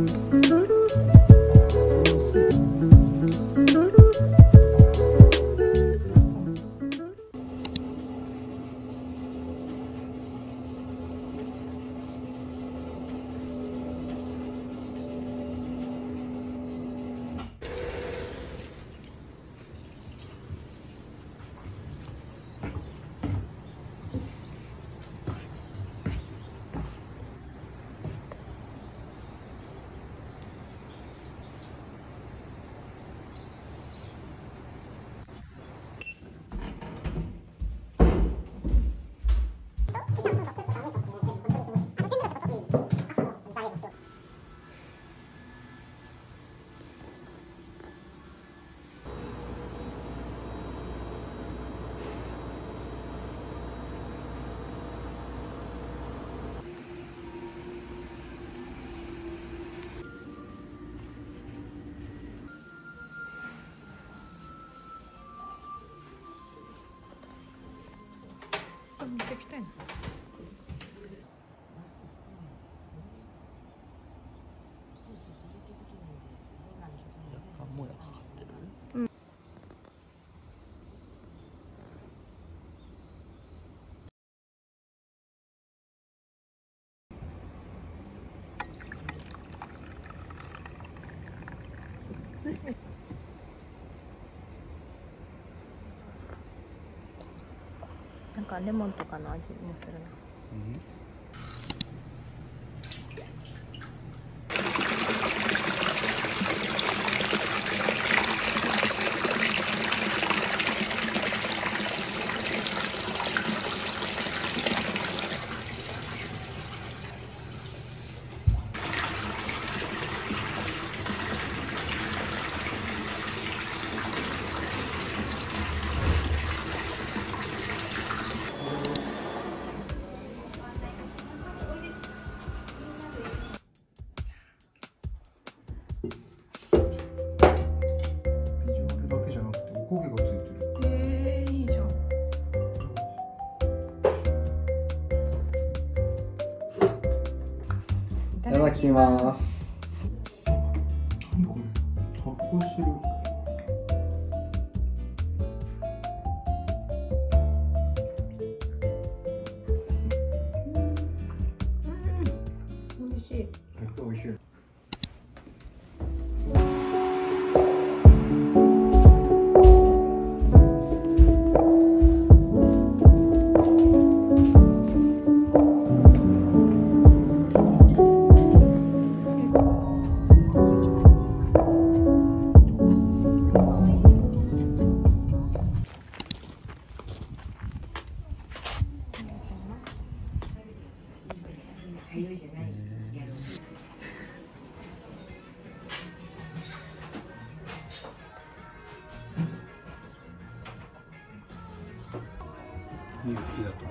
Mm-hmm. 持ってきたいな。もやかかってるなんかレモンとかの味もするな。うんただきます。何これ。発酵してる。好きだと